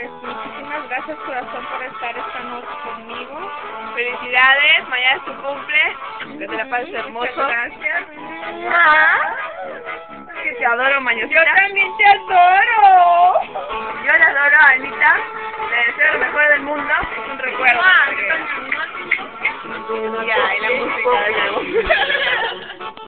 pues muchísimas gracias corazón por estar esta noche conmigo. Felicidades, mañana es tu cumple, que te la pases hermoso. Gracias. Que te adoro, mañosita. Yo también te adoro. Yo la adoro Anita, le deseo lo mejor del mundo, es un recuerdo. Ah, ya, y la música de nuevo.